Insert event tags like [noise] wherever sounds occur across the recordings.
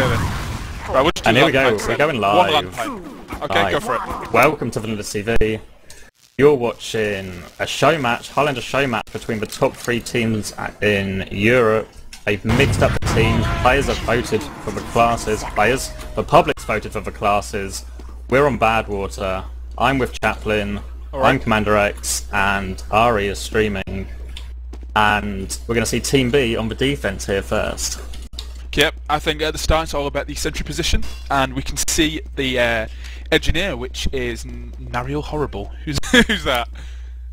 Right, we'll and here we go, we're going live. Okay, Right. go for it. Welcome to Vanilla TV. You're watching a show match, Highlander show match between the top three teams in Europe. They've mixed up the teams. Players have voted for the classes. Players, the public's voted for the classes. We're on Badwater. I'm with Chaplain. I'm Commander X, and Arie is streaming. And we're going to see Team B on the defense here first. Yep, I think at the start it's all about the sentry position, and we can see the uh, engineer, which is Nariel Horrible. [laughs] Who's who's that?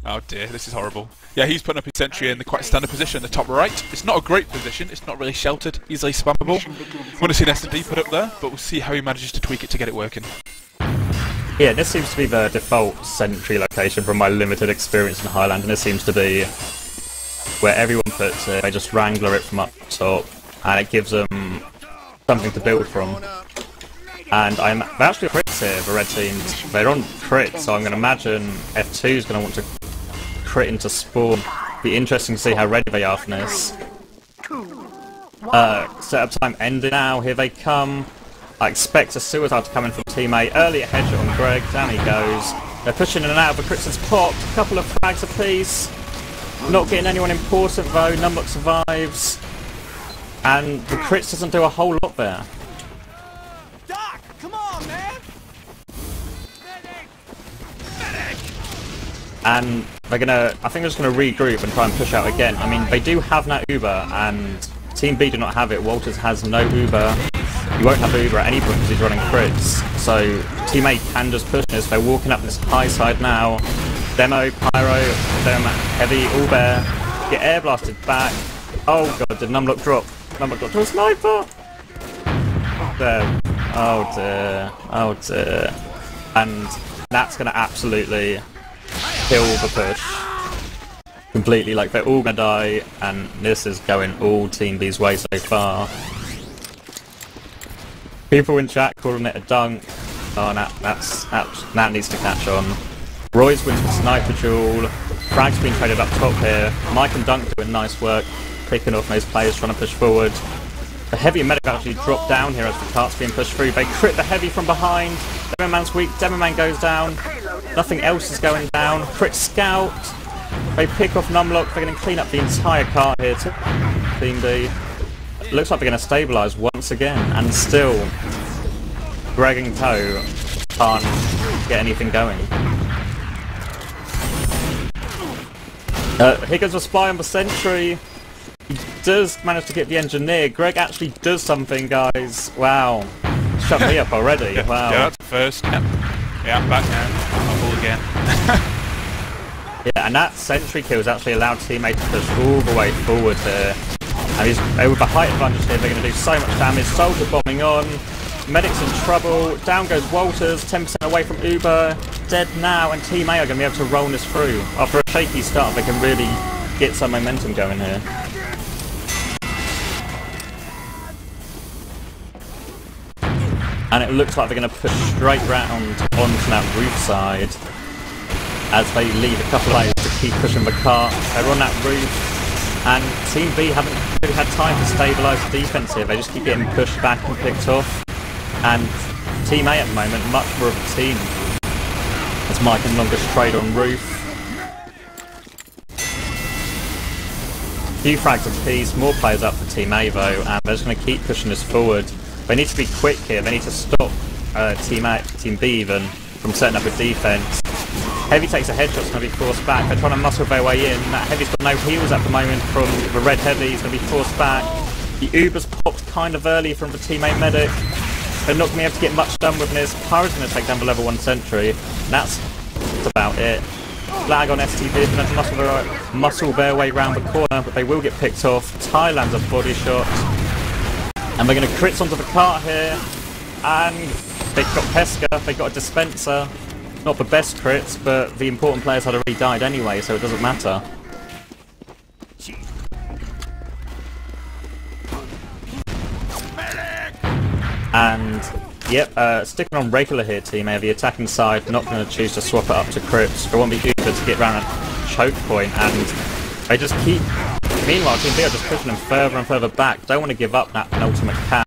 Oh dear, this is horrible. Yeah, he's putting up his sentry in the quite standard position, the top right. It's not a great position. It's not really sheltered, easily spammable. Want to see an S&D put up there, but we'll see how he manages to tweak it to get it working. Yeah, this seems to be the default sentry location from my limited experience in Highland, and this seems to be where everyone puts it. They just wrangler it from up top, and it gives them something to build from. And I'm actually crits here, the red teams. They're on crit, so I'm going to imagine F2 is going to want to crit into spawn. Be interesting to see how ready they are for this. Uh, setup time ending now. Here they come. I expect a suicide to come in from Team A. Early headshot on Greg. Down he goes. They're pushing in and out. The crits has popped. A couple of frags apiece. Not getting anyone important though. Numlock survives. And the crits doesn't do a whole lot there. Doc, come on, man! Medic! Medic! and they're gonna. I think they're just gonna regroup and try and push out again. I mean, they do have that Uber, and Team B do not have it. Walters has no Uber. You won't have Uber at any point because he's running crits. So Team A can just push this. They're walking up this high side now. Demo, Pyro, Demo, Heavy, all there. Get air blasted back. Oh god, did Numlock drop? Numlock got to a sniper. There. Oh dear. Oh dear. And that's gonna absolutely kill the push. Completely, like they're all gonna die, and this is going all Team B's way so far. People in chat calling it a dunk. Oh, that, that's, that, that needs to catch on. Royze wins the sniper duel. Frag's been traded up top here. Mike and dunc doing nice work, picking off those players trying to push forward. The heavy medic actually drop down here as the cart's being pushed through. They crit the heavy from behind. Demo Man's weak. Demo Man goes down. Nothing else is going down. Crit Scout. They pick off Numlock. They're going to clean up the entire cart here. To Team B. Looks like they're going to stabilise once again. And still, Greg and Co can't get anything going. Uh, here goes a spy on the sentry. Does manage to get the engineer. Greg actually does something, guys. Wow. Shut me up already. Yeah, wow. yeah, that's the first. Yep. Yeah, I'm back now. Pull again. [laughs] Yeah, and that sentry kill has actually allowed teammates to push all the way forward here. And he's, with the height advantage here, they're going to do so much damage. Soldier bombing on. Medic's in trouble. Down goes Walters, 10% away from Uber. Dead now, and Team A are going to be able to roll this through. After a shaky start, they can really get some momentum going here. And it looks like they're going to push straight round onto that roof side as they leave a couple of players to keep pushing the cart. They're on that roof, and Team B haven't really had time to stabilise the defence here. They just keep getting pushed back and picked off. And Team A at the moment, much more of a team. As Mike and Longas trade on roof. Few frags apiece, more players up for Team A though, and they're just going to keep pushing this forward. They need to be quick here, they need to stop uh, Team A, Team B even, from setting up a defence. Heavy takes a headshot, it's going to be forced back. They're trying to muscle their way in. That Heavy's got no heals at the moment from the red Heavy. He's going to be forced back. The Uber's popped kind of early from the teammate medic. They're not going to be able to get much done with this. Pyro's going to take down the level 1 sentry. That's, about it. Flag on STV is going to muscle their, muscle their way round the corner, but they will get picked off. Thailand's a body shot. And they're going to crits onto the cart here. And they've got Pesca, they've got a dispenser. Not the best crits, but the important players had already died anyway, so it doesn't matter. And, yep, uh, sticking on regular here, Team A, the attacking side, not going to choose to swap it up to crits. They want be Uber to get around a choke point, and they just keep... Meanwhile, Team B are just pushing him further and further back. Don't want to give up that penultimate cap.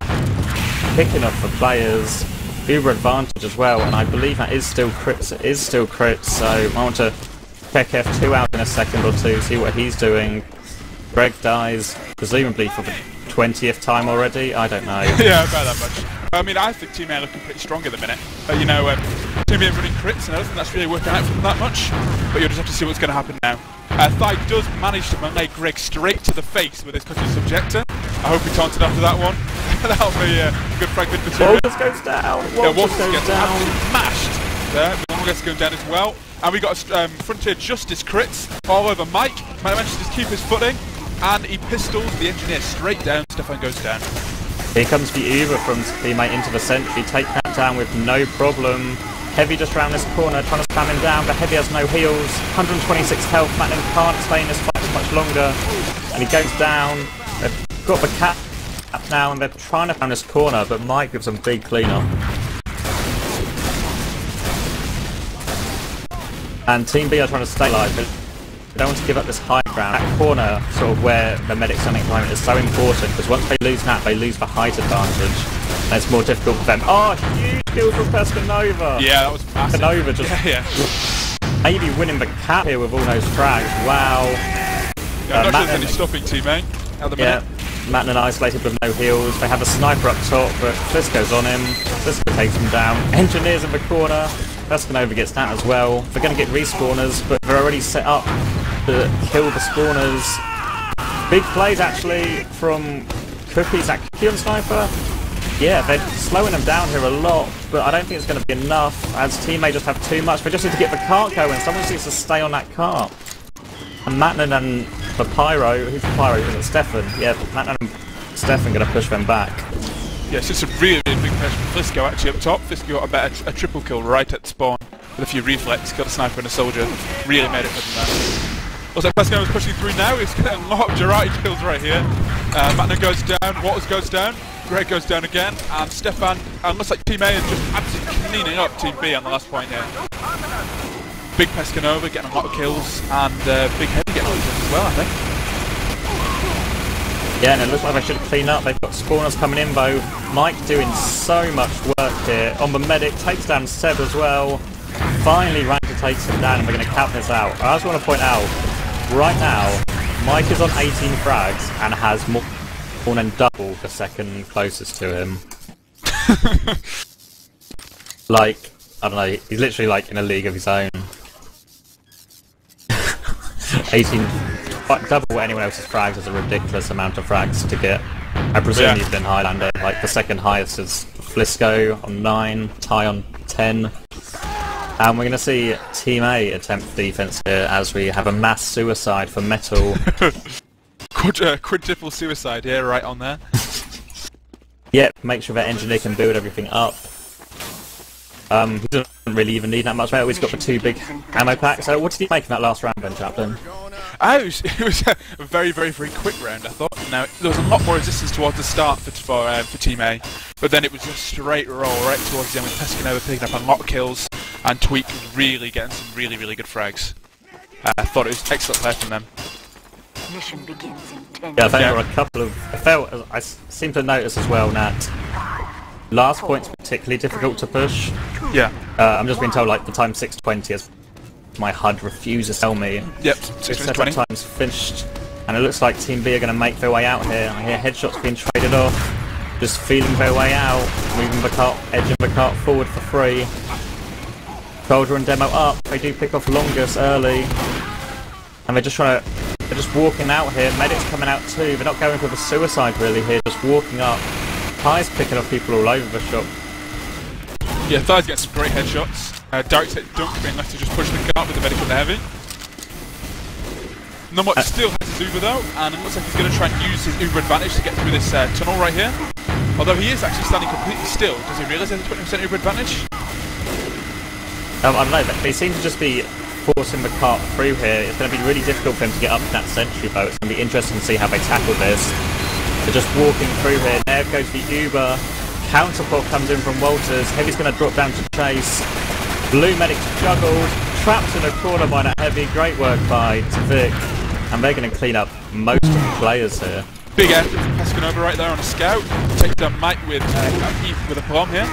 picking up for players. Uber advantage as well, and I believe that is still crits. It is still crits, so I want to check F2 out in a second or two, see what he's doing. Greg dies, presumably for the 20th time already. I don't know. [laughs] yeah, about that much. I mean, I think Team A are looking pretty strong at the minute. But, you know, um, Team A running crits, and I don't think that's really working out for them that much. But you'll just have to see what's going to happen now. Uh, Thigh does manage to melee Greg straight to the face with his cutting subjector. I hope he taunted after that one. [laughs] That'll be a good fragment material. Walters goes down. Yeah, Walters goes gets down. absolutely mashed there. Gets going down as well. And we got um, Frontier Justice crits all over Mike. Mike manages to keep his footing. And he pistols the engineer straight down. Stefan goes down. Here comes the Uber from teammate into the sentry. Take that down with no problem. Heavy just round this corner, trying to spam him down, but Heavy has no heals. 126 health. Matlin can't stay in this fight much longer. And he goes down. They've got the cat now, and they're trying to find this corner, but Mike gives them big cleanup. And Team B are trying to stay alive, but they don't want to give up this high ground. That corner, sort of where the medics are at the is so important because once they lose that, they lose the height advantage. And it's more difficult for them. Oh, huge kill from Pescanova! Yeah, that was massive. Pescanova just Yeah, yeah. maybe winning the cap here with all those frags. Wow. yeah I'm Uh, not sure Matt- there's any stopping Team A at the Yeah. minute. Matlin isolated with no heals. They have a sniper up top, but Flisko's on him. Flisco takes him down. Engineers in the corner. Pescanova gets that as well. They're going to get respawners, but they're already set up to kill the spawners. Big plays actually from Cookies. On sniper. Yeah, they're slowing them down here a lot, but I don't think it's going to be enough as Team A just have too much. They just need to get the cart going. Someone needs to stay on that cart. And Matlin and the Pyro, who's the Pyro? Is Stefan? Yeah, Matlin and Stefan going to push them back. Yes, it's a really, big push from Flisko actually up top. Flisko got a, better, a triple kill right at spawn with a few reflex, got a sniper and a soldier. Really made it for them there. Also, Flisko is pushing through now. He's getting a lot of Girardi kills right here. Uh, matnuN goes down, Walters goes down, Greg goes down again, and Stefan, and looks like Team A is just absolutely cleaning up Team B on the last point here. Big Pescanova getting a lot of kills, and uh, Big Heavy getting kills as well, I think. Yeah, and it looks like they should clean up. They've got spawners coming in though. Mike doing so much work here. On the medic, takes down Seb as well. Finally, Ranger takes him down, and we're going to count this out. I just want to point out, right now, Mike is on 18 frags and has more, than double the second closest to him. [laughs] like, I don't know, he's literally like in a league of his own. [laughs] 18, quite double anyone else's frags is a ridiculous amount of frags to get. I presume Yeah. he's been Highlander. Like the second highest is Flisko on 9, Ty on 10. And we're going to see Team A attempt defense here as we have a mass suicide for Metal. [laughs] Quad, uh, quadruple suicide here, right on there. [laughs] yep, make sure that engineer can build everything up. Um, he doesn't really even need that much metal. He's got the two big ammo packs. So what did he make in that last round, Ben Chaplain? Ah, it was, [laughs] it was a very, very, very quick round, I thought. Now, there was a lot more resistance towards the start for, for, um, for Team A, but then it was just straight roll right towards the end with Pescanova picking up a lot of kills and Tweak really getting some really, really good frags. Uh, I thought it was excellent play from them. Mission begins in ten. Yeah, I think Yeah. there were a couple of. I felt. I seem to notice as well that last point's particularly difficult to push. Yeah. Uh, I'm just being told like the time 620 is my HUD refuses to tell me. Yep, It's 6 setup minutes 20. time's finished, and it looks like Team B are going to make their way out here. I hear headshots being traded off, just feeling their way out, moving the cart, edging the cart forward for free. Soldier and demo up. They do pick off Longas early, and they're just trying to. They're just walking out here. Medics coming out too. They're not going for the suicide really here. Just walking up. Ty's picking off people all over the shop. Yeah, Thigh's getting some great headshots. Uh, Derek's hit dunc being left to just push the cart with the medical the heavy. Nomot Uh, still has his Uber though, and it looks like he's going to try and use his Uber advantage to get through this uh, tunnel right here. Although he is actually standing completely still, does he realise he has a 20% Uber advantage? Um, I don't know, but they seem to just be forcing the cart through here. It's going to be really difficult for him to get up to that sentry boat. It's going to be interesting to see how they tackle this. They're just walking through here. There goes the Uber. Counterport comes in from Walters. Heavy's going to drop down to chase. Blue Medic's juggled. Trapped in a corner by that Heavy. Great work by Vic. And they're going to clean up most of the players here. Big effort from Pescanova right there on a scout. Takes down Mike with uh, with a bomb here.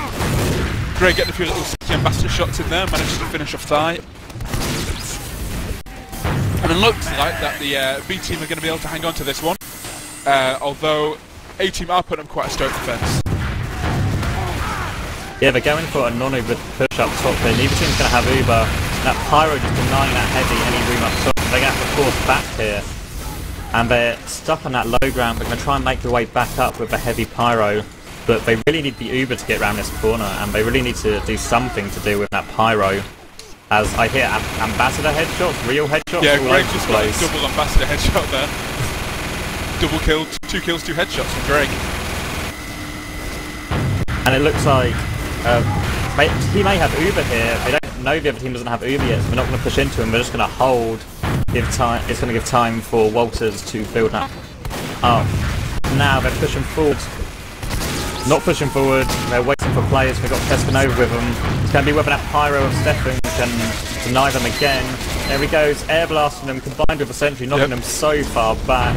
Greg getting a few little City Ambassador shots in there, manages to finish off Thigh. And it looks like that the uh, B team are going to be able to hang on to this one. Uh, although A team are putting up quite a stout defence. Yeah, they're going for a non-Uber push up top here. Neither team's going to have Uber. That Pyro just denying that heavy any room up top. They're going to have to force back here. And they're stuck on that low ground. They're going to try and make their way back up with the heavy Pyro. But they really need the Uber to get around this corner. And they really need to do something to do with that Pyro. As I hear Am- Ambassador headshots, real headshots Yeah, Greg just got a double Ambassador headshot there. Double kill, two kills, two headshots from Greg. And it looks like Um, may, he may have Uber here. They don't know the other team doesn't have Uber yet, so they're not going to push into him. We're just going to hold. Give time. It's going to give time for Walters to build that up. Now they're pushing forward. Not pushing forward. They're waiting for players. They've got Pescanova with them. It's going to be whether that Pyro of Stefan can deny them again. There he goes, air blasting them combined with the sentry, knocking Yep. them so far back.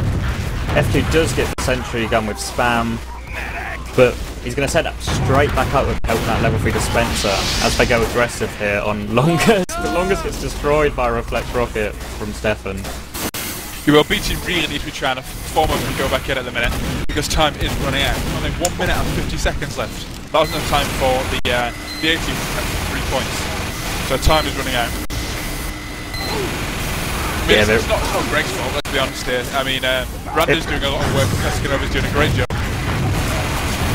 F2 does get the sentry gun with spam, but he's going to set up straight back up with help that level 3 dispenser as they go aggressive here on [laughs] Longas. The Longas gets destroyed by a reflect rocket from Stefan. You will B team really need to be trying to form up and go back in at the minute because time is running out. Only one minute and 50 seconds left. That was enough time for the uh, the A team to catch three points. So time is running out. I mean, Yeah, it's, it's, not, it's not Greg's fault, let's be honest here. I mean, uh, doing a lot of work and Pescanova's doing a great job.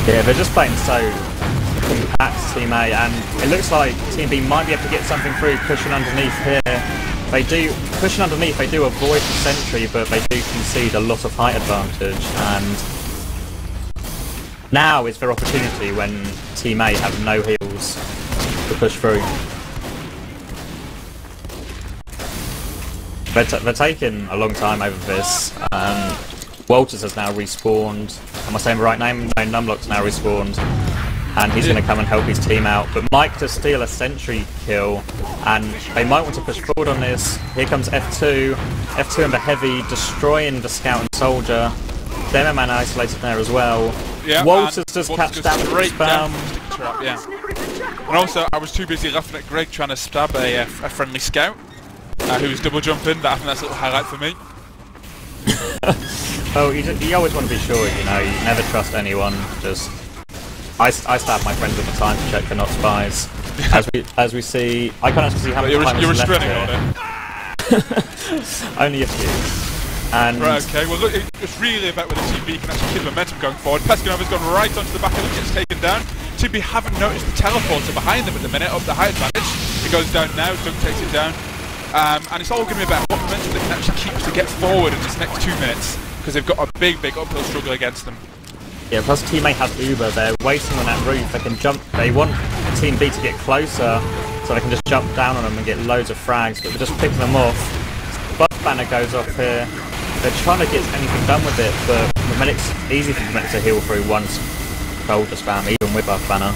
Yeah, they're just playing so compact, Team A, and it looks like Team B might be able to get something through pushing underneath here. They do, pushing underneath, they do avoid the sentry, but they do concede a lot of height advantage, and now is their opportunity when Team A have no heals to push through. They're, they're taking a long time over this. Um, Walters has now respawned. Am I saying the right name? No, Numlock's now respawned. And he's going to come and help his team out. But Mike to steal a sentry kill. And they might want to push forward on this. Here comes F2. F2 and the heavy destroying the scout and soldier. Demo man isolated there as well. Yeah, Walters Walters catch down down spam. trap, yeah. And also, I was too busy laughing at Greg trying to stab a, uh, a friendly scout uh, who was double jumping. That, I think that's a little highlight for me. [laughs] Oh, you, ju- you always want to be sure, you know, you never trust anyone. Just, I, I stab my friends all the time to check they're not spies. [laughs] As we as we see, I can't actually see how many you're, time you're left restraining here. on it. [laughs] Only a few. And Right, okay. Well, look, it's really about whether Team B can actually keep momentum going forward. Pescanova's gone right onto the back of it, gets taken down. Team B haven't noticed the teleporter behind them at the minute, up the high advantage. It goes down now, dunc takes it down. Um, and it's all going to be about what momentum they can actually keep to get forward in this next two minutes, because they've got a big, big uphill struggle against them. yeah, plus Team A have Uber. They're waiting on that roof. They can jump. They want Team B to get closer, so they can just jump down on them and get loads of frags. But they're just picking them off. Buff banner goes off here. They're trying to get anything done with it, but medic's easy for the to heal through once shoulder spam, even with buff banner.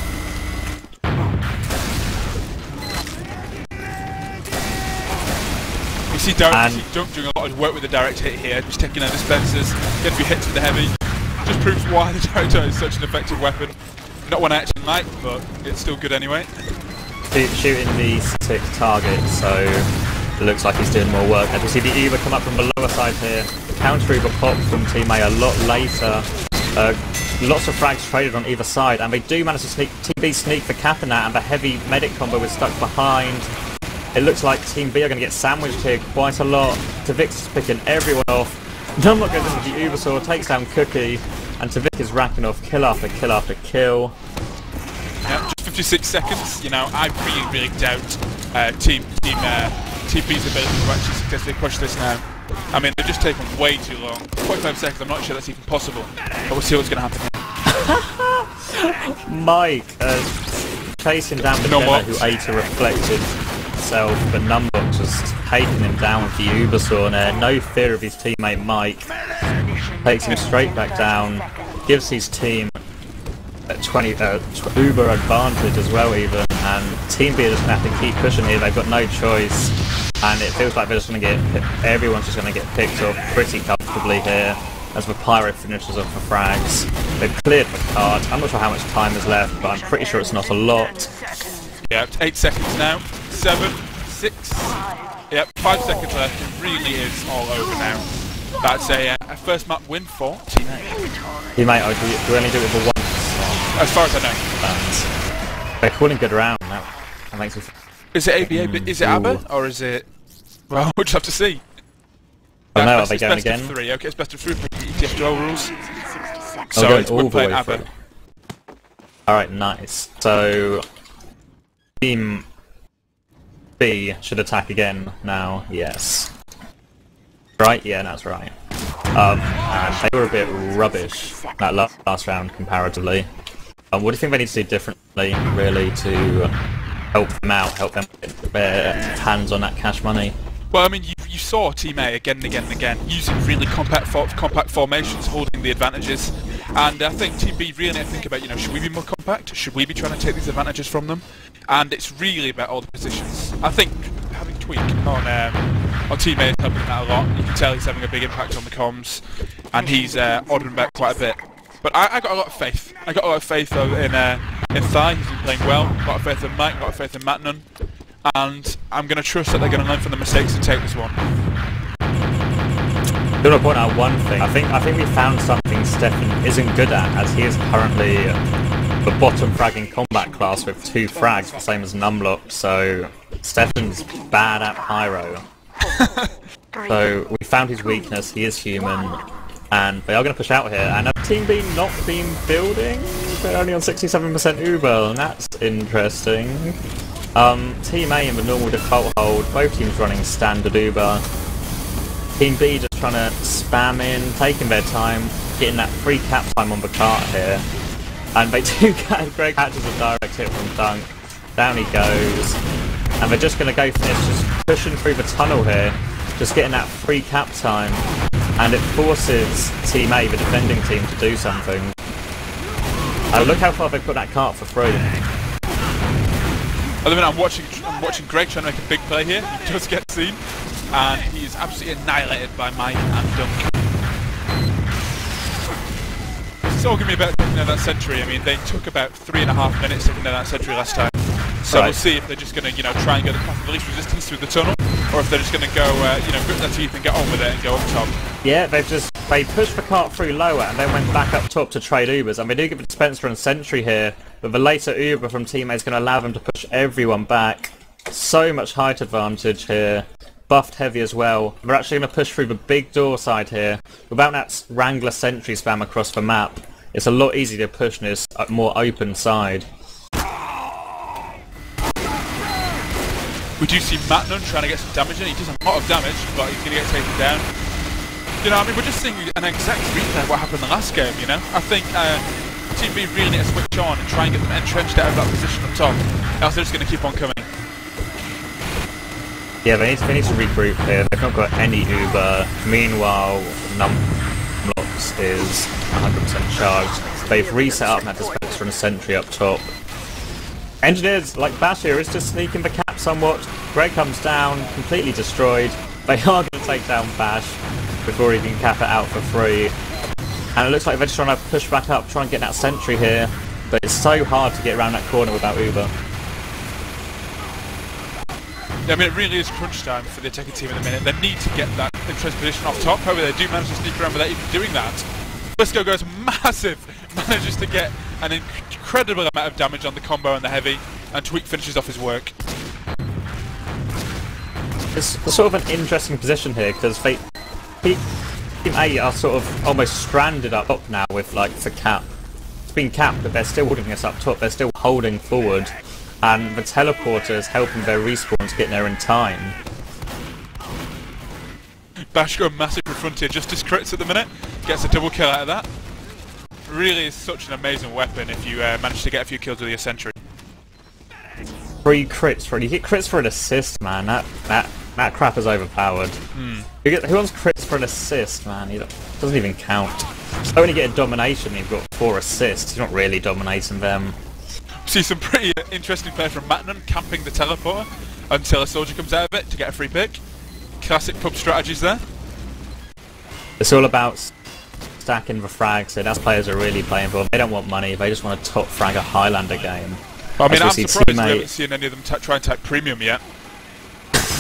See dunc, And- you see dunc doing a lot of work with the direct hit here, just taking out dispensers, getting a few hits with the heavy. Just proves why the [laughs] direct hit is such an effective weapon. Not one I actually like, but it's still good anyway. Shoot- shooting the six targets, so it looks like he's doing more work. As we see the Uber come up from the lower side here, the counter Uber pop from Team A a lot later. Uh, lots of frags traded on either side, and they do manage to sneak. Team B sneak the that, and the heavy medic combo was stuck behind. It looks like Team B are going to get sandwiched here quite a lot. Tavix is picking everyone off. Numlock goes into the Uber sword, takes down cookye, and Tavik is racking off kill after kill after kill. Yeah, just 56 seconds. You know, I really, really doubt uh, Team Team uh, Team B's ability to actually successfully push this now. I mean, they're just taking way too long. 45 seconds. I'm not sure that's even possible. But we'll see what's going to happen. [laughs] Mike uh, chasing down demo who ate a reflected self, but Numbox just taking him down with the Ubersaw there. No fear of his teammate Mike. Takes him straight back down, gives his team a 20 uh, Uber advantage as well even, and Team B are just going to have to keep pushing here. They've got no choice, and it feels like they're just going to get everyone's just going to get picked off pretty comfortably here. as the Pyro finishes off the frags. They've cleared the card. I'm not sure how much time is left, but I'm pretty sure it's not a lot. Yeah, eight seconds now. Seven, six. Yep, five seconds left. It really is all over now. That's a, uh, a first map win for Team A. He might oh, do, we- only do it for one As far as I know. round? They're calling good round. That, that makes me. Is it ABA? but Is it. ABBA? Or is it... Well, [laughs] we'll just have to see. Oh no, Yeah, are they going again? Three. Okay, it's best of three for ETF rules. 60 seconds. So going it's all playing ABBA. Alright, nice. So, Team B should attack again now, yes. Right? Yeah, that's right. Um, and they were a bit rubbish that la- last round comparatively. Um, what do you think they need to do differently, really, to help them out, help them get their hands on that cash money? Well, I mean, you, you saw Team A again and again and again using really compact for, compact formations, holding the advantages. And I think Team B really need to think about, you know, should we be more compact? Should we be trying to take these advantages from them? And it's really about all the positions. I think having Tweak on um, on Team is helping that a lot. You can tell he's having a big impact on the comms, and he's uh, ordering back quite a bit. But I, I got a lot of faith. I got a lot of faith in uh, in Thai. He's been playing well. A lot of faith in Mike. A lot of faith in matnuN. And I'm going to trust that they're going to learn from the mistakes and take this one. I want to point out one thing. I think I think we found something Stefan isn't good at, as he is currently the bottom fragging combat class with two frags, the same as Numlock. So Stefan's bad at pyro. [laughs] so we found his weakness. He is human, and they are going to push out here. And have Team B not been building? They're only on 67% Uber, and that's interesting. Um, Team A in the normal default hold, both teams running standard Uber. Team B just trying to spam in, taking their time, getting that free cap time on the cart here. And they do [laughs] get Greg catches a direct hit from dunc. Down he goes. And they're just going to go for this, just pushing through the tunnel here, just getting that free cap time. And it forces Team A, the defending team, to do something. Uh, look how far they've put that cart for free. At the minute, I'm watching. I'm watching Greg trying to make a big play here. [laughs] He does get seen, and he is absolutely annihilated by Mike and dunc. It's all going to be about taking that century. I mean, they took about three and a half minutes taking that century last time. So Right. we'll see if they're just going to, you know, try and get the path of least resistance through the tunnel, or if they're just going to go, uh, you know, grit their teeth and get on with it and go up top. Yeah, they've just they pushed the cart through lower and then went back up top to trade Ubers. And they do give it to Spencer and Sentry here, but the later Uber from teammates going to allow them to push everyone back. So much height advantage here. Buffed heavy as well. We're actually going to push through the big door side here. Without that Wrangler Sentry spam across the map, it's a lot easier to push this more open side. We do see Matt matnuN trying to get some damage in. He does a lot of damage, but he's going to get taken down. You know, I mean, we're just seeing an exact replay of what happened in the last game, you know? I think uh, Team B really need to switch on and try and get them entrenched out of that position up top. Else they're just going to keep on coming. Yeah, they need, they need to regroup here. They've not got any Uber. Meanwhile, Is 100% charged. They've reset up to Spencer and Sentry up top. Engineers, like Bash here, is just sneaking the cap somewhat. Greg comes down, completely destroyed. They [laughs] are going to take down Bash before he can cap it out for free. And it looks like they're just trying to push back up, try and get that Sentry here. But it's so hard to get around that corner without Uber. I mean, it really is crunch time for the attacking team at the minute. They need to get that entrenched position off top. However, they do manage to sneak around without even doing that. Flisko goes massive, [laughs] manages to get an incredible amount of damage on the combo and the heavy, and Tweak finishes off his work. It's sort of an interesting position here because they, Team A are sort of almost stranded up top now with like the cap. It's been capped, but they're still holding us up top. They're still holding forward, and the teleporter is helping their respawn to get there in time. Bash go massive for Frontier Justice crits at the minute. Gets a double kill out of that. Really is such an amazing weapon if you uh, manage to get a few kills with your sentry. Three crits for you get crits for an assist, man. That that that crap is overpowered. Who, get, who wants crits for an assist, man? It doesn't even count. So when you get a domination, you've got four assists. You're not really dominating them. See some pretty interesting play from matnuN, camping the teleporter until a soldier comes out of it to get a free pick. Classic pub strategies there. It's all about stacking the frags so That's players are really playing for. They don't want money. They just want to top frag a Highlander game. I mean, I'm surprised we haven't seen any of them try and take premium yet.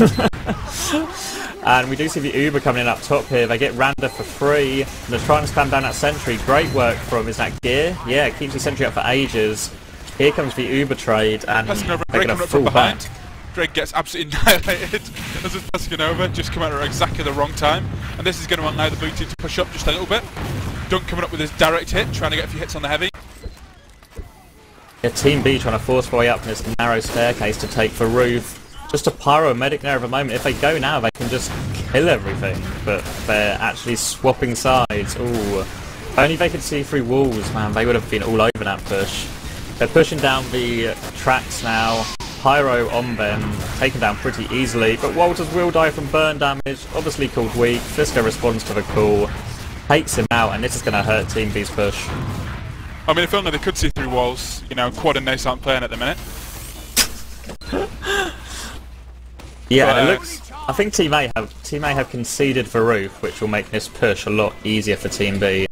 [laughs] And we do see the Uber coming in up top here. They get Randa for free. And they're trying to spam down that sentry. Great work from, is that Gear? Yeah, it keeps the sentry up for ages. Here comes the Uber trade, and they're going to fall behind. back. Greg gets absolutely [laughs] annihilated as it's passing over, just come out at exactly the wrong time. And this is going to allow the blue team to push up just a little bit. dunc coming up with his direct hit, trying to get a few hits on the heavy. Yeah, Team B trying to force their way up this narrow staircase to take the roof. Just a pyro medic there at the moment. If they go now, they can just kill everything. But they're actually swapping sides. Ooh. Only they could see through walls, man. They would have been all over that push. They're pushing down the tracks now. Pyro on them, taken down pretty easily. But Walters will die from burn damage. Obviously called weak. Fisker responds to the call. Takes him out, and this is going to hurt Team B's push. I mean, if only they could see through walls. You know, Quad and Nace aren't playing at the minute. [laughs] Yeah, But, and it uh, looks. I think Team A have Team A have conceded the roof, which will make this push a lot easier for Team B.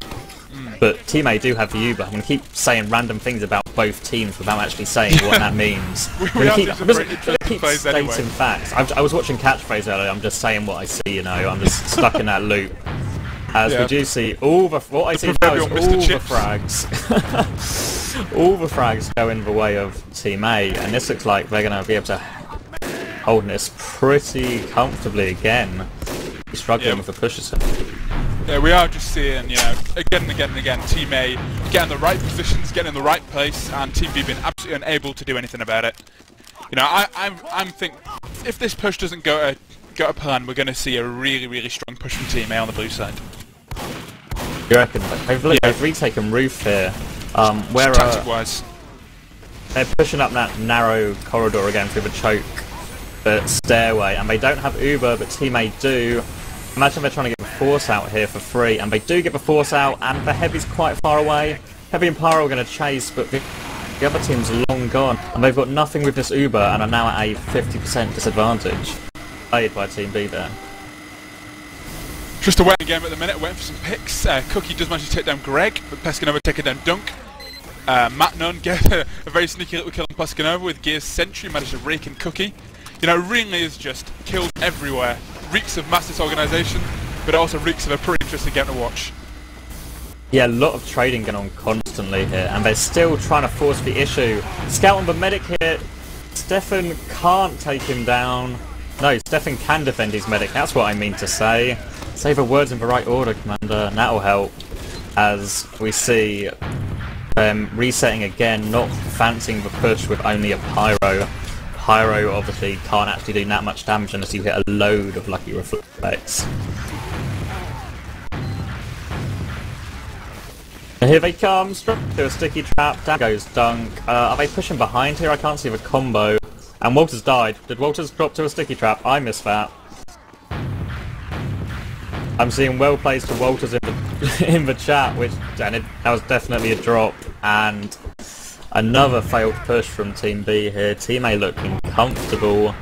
But Team A do have the Uber. I'm gonna keep saying random things about both teams without actually saying what that [laughs] means. We- I'm we keep, I'm just very gonna interesting keep stating anyway. facts. I, I was watching Catchphrase earlier. I'm just saying what I see. You know, I'm just stuck in that loop. As Yeah. we do see all the what I see now is Mr. all the Chips. frags, [laughs] all the frags go in the way of Team A, and this looks like they're gonna be able to hold this pretty comfortably again. He's struggling Yeah. with the pushes. Yeah, we are just seeing, you know, again and again and again, Team A getting in the right positions, getting in the right place, and Team B being absolutely unable to do anything about it. You know, I, I'm, I'm think if this push doesn't go to, go to plan, we're going to see a really, really strong push from Team A on the blue side. You reckon? They've, look, they've retaken roof here. Um, where Tactic uh, wise. they're pushing up that narrow corridor again through the choke the stairway, and they don't have Uber, but Team A do. Imagine they're trying to get the Force out here for free, and they do get the Force out, and the Heavy's quite far away. Heavy and Pyro are going to chase, but the, the other team's long gone, and they've got nothing with this Uber, and are now at a 50% disadvantage. Played by Team B there. Just a waiting game at the minute, waiting for some picks. Uh, cookye does manage to take down Greg, but Pescanova taking down dunc. Uh, matnuN [laughs] get a, a very sneaky little kill on Pescanova with Gear's Sentry, managed to rake in cookye. You know, really is just kills everywhere. Reeks of mass disorganisation, but it also reeks of a pretty interesting game to watch. Yeah, a lot of trading going on constantly here, and they're still trying to force the issue. Scout on the medic here. Stefan can't take him down. No, Stefan can defend his medic. That's what I mean to say. Say the words in the right order, Commander, and that'll help. As we see them resetting again, not fancying the push with only a pyro. Pyro obviously can't actually do that much damage unless you hit a load of lucky reflects. And here they come, struck to a sticky trap, down goes dunc. Uh, are they pushing behind here? I can't see the combo. And Walters died. Did Walters drop to a sticky trap? I missed that. I'm seeing well placed to Walters in the, [laughs] in the chat, which and it, that was definitely a drop. And another failed push from Team B here. Team A looking comfortable.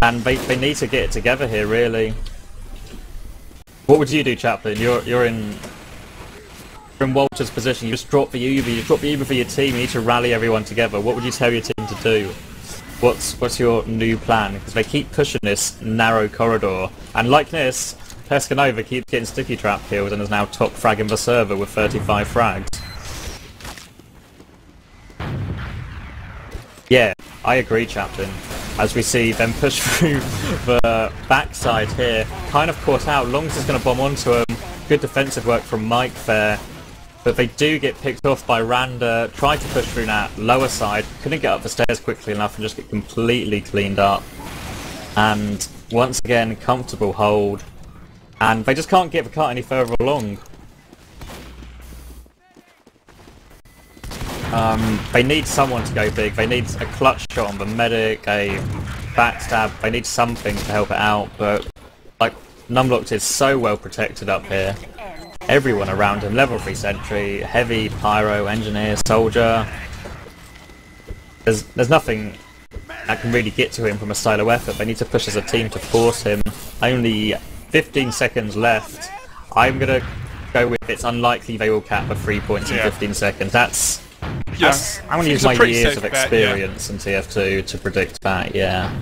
And they, they need to get it together here, really. What would you do, Chaplain? You're you're in in Walter's position. You just drop the Uber. You drop the Uber for your team. You need to rally everyone together. What would you tell your team to do? What's what's your new plan? Because they keep pushing this narrow corridor, and like this, Pescanova keeps getting sticky trap kills and is now top frag in the server with 35 frags. Yeah, I agree, Chaplain. As we see them push [laughs] through the backside here, kind of caught out. Longas is going to bomb onto him. Good defensive work from Mike there. But they do get picked off by Randa. Tried to push through that lower side. Couldn't get up the stairs quickly enough and just get completely cleaned up. And once again, comfortable hold. And they just can't get the cart any further along. Um, they need someone to go big. They need a clutch shot on the medic, a backstab. They need something to help it out. But like Numlocked is so well protected up here. Everyone around him, level 3 sentry, heavy, pyro, engineer, soldier. There's there's nothing that can really get to him from a silo effort. They need to push as a team to force him. Only 15 seconds left. I'm gonna go with it's unlikely they will cap for three points in Yeah. 15 seconds. That's, Yeah. that's I'm gonna use my years safe of bet, yeah. experience in TF2 to predict that. Yeah.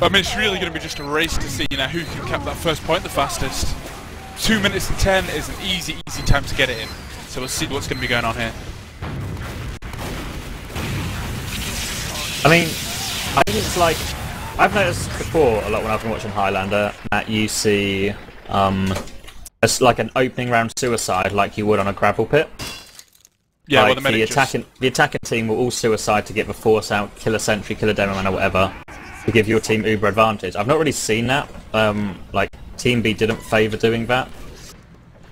I mean, it's really going to be just a race to see, you know, who can cap that first point the fastest. Two minutes and ten is an easy, easy time to get it in. So we'll see what's going to be going on here. I mean, I think it's like I've noticed before a lot when I've been watching Highlander that you see um, it's like an opening round suicide like you would on a gravel pit. Yeah, like well, the the, medic just- attacking the attacking team will all suicide to get the force out, kill a sentry, kill a demo man or whatever, to give your team uber advantage. I've not really seen that. Um, like Team B didn't favour doing that.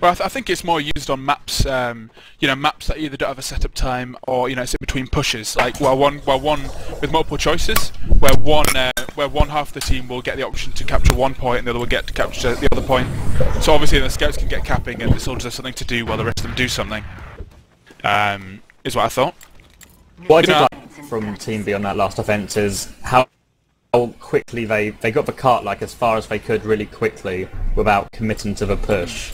Well, I, th- I think it's more used on maps, um, you know, maps that either don't have a setup time or you know it's in between pushes. Like where one, where one with multiple choices, where one, uh, where one half of the team will get the option to capture one point and the other will get to capture the other point. So obviously the scouts can get capping and the soldiers have something to do while the rest of them do something. Um, is what I thought. What I did know- like from Team B on that last offence is how how quickly they, they got the cart like as far as they could really quickly without committing to the push.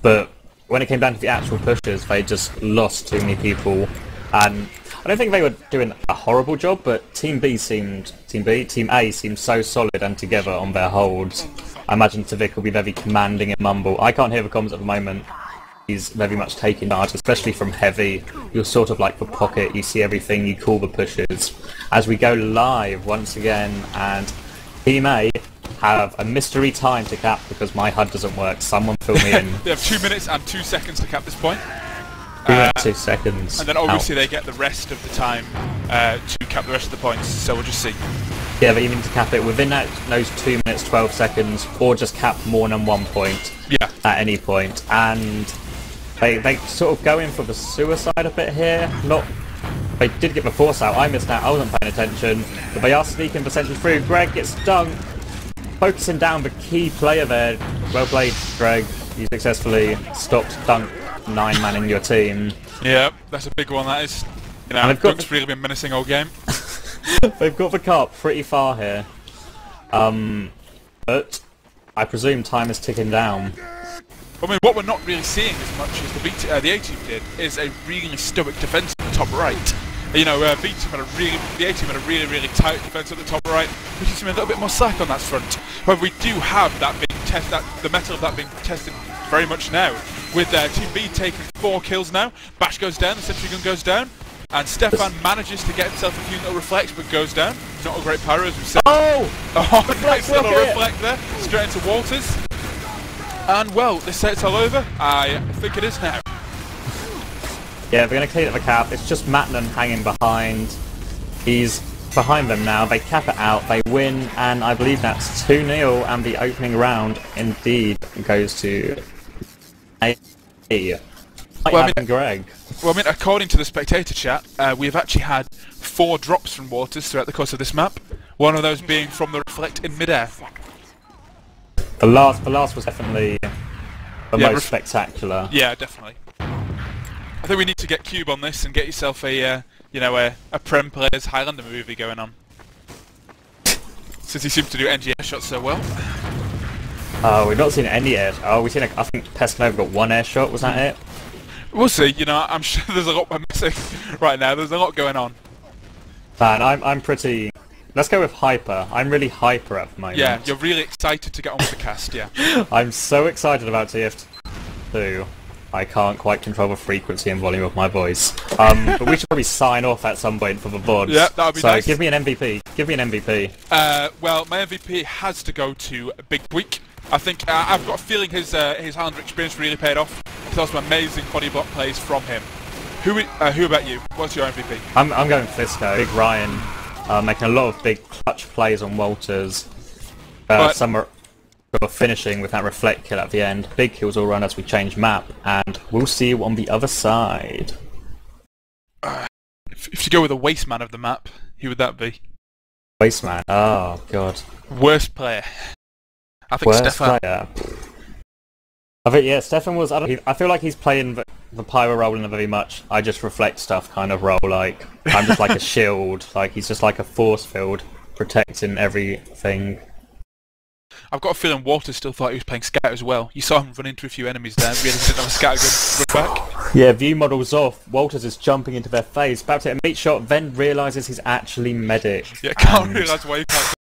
But when it came down to the actual pushes, they just lost too many people. And I don't think they were doing a horrible job, but Team B seemed Team B, Team A seemed so solid and together on their holds. I imagine Tavik will be very commanding and mumble. I can't hear the comments at the moment. He's very much taking charge, especially from heavy. You're sort of like the pocket, you see everything, you call the pushes. As we go live once again, and Team A have a mystery time to cap because my HUD doesn't work. Someone fill me in. [laughs] They have two minutes and two seconds to cap this point. Two minutes, two seconds. And then obviously Ow. they get the rest of the time uh, to cap the rest of the points, so we'll just see. Yeah, they need to cap it within that those two minutes, twelve seconds, or just cap more than one point Yeah. at any point. And they they sort of go in for the suicide a bit here. Not they did get the force out. I missed out. I wasn't paying attention, but they are sneaking sentry through. Greg gets dunked, focusing down the key player there. Well played, Greg. You successfully stopped dunk nine man in your team. Yeah, that's a big one, that is. You know, And they've got dunc's the- really been menacing all game. [laughs] They've got the cart pretty far here. Um, but I presume time is ticking down. I mean, what we're not really seeing as much as the B uh, the A team did is a really stoic defence at the top right. You know, uh, B team had a really, the A team had a really, really tight defence at the top right, which is a little bit more slack on that front. However, we do have that being test that the metal of that being tested very much now. With uh, Team B taking four kills now, Bash goes down, the sentry gun goes down, and Stefan manages to get himself a few little reflects, but goes down. Not a great pyro, as we said. Oh! [laughs] Oh, nice little reflect there, straight into Walters. And well, this set's all over. I think it is now. Yeah, they're going to clean up the cap. It's just matnuN hanging behind. He's behind them now. They cap it out. They win, and I believe that's 2-0, and the opening round indeed goes to A. Well, I mean- Greg. Well, I mean, according to the spectator chat, uh, we've actually had four drops from Walters throughout the course of this map. One of those being from the reflect in midair. The last, the last was definitely the Yeah, most spectacular. Yeah, definitely. I think we need to get Cube on this and get yourself a, uh, you know, a, a Prem Players Highlander movie going on. Since he seems to do NGS shots so well. Oh, we've not seen any air. Oh, we've seen. A, I think Pescanova got one air shot. Was that it? We'll see, you know, I'm [laughs] sure there's a lot we're missing [laughs] right now. There's a lot going on. Man, I'm I'm pretty. Let's go with hyper. I'm really hyper at the moment. Yeah, you're really excited to get on with the cast, yeah. [laughs] I'm so excited about TF2. I can't quite control the frequency and volume of my voice. Um, [laughs] but we should probably sign off at some point for the board. Yeah, that would be so nice. give me an MVP. Give me an MVP. Uh, well, my MVP has to go to Big Week. I think uh, I've got a feeling his uh, his Highlander experience really paid off. There's some amazing body block plays from him. Who uh, who about you? What's your MVP? I'm, I'm going Flisko. Big Ryan, uh, making a lot of big clutch plays on Walters. Uh, But- some are finishing with that reflect kill at the end. Big kills all run as we change map, and we'll see you on the other side. If, if you go with a waste man of the map, who would that be? Wasteman. Oh god. Worst player. I think Worst Stefan. player. I think yeah, Stefan was. I, don't, he- I feel like he's playing the, the pyro role in a very much. I just reflect stuff kind of role. Like I'm just like a [laughs] shield. Like he's just like a force field protecting everything. I've got a feeling Walter still thought he was playing scout as well. You saw him run into a few enemies there, realised he didn't have a scout gun, run back. Yeah, view models off. Walters is jumping into their face, about to hit a meat shot, then realises he's actually medic. Yeah, can't And- realise why you can't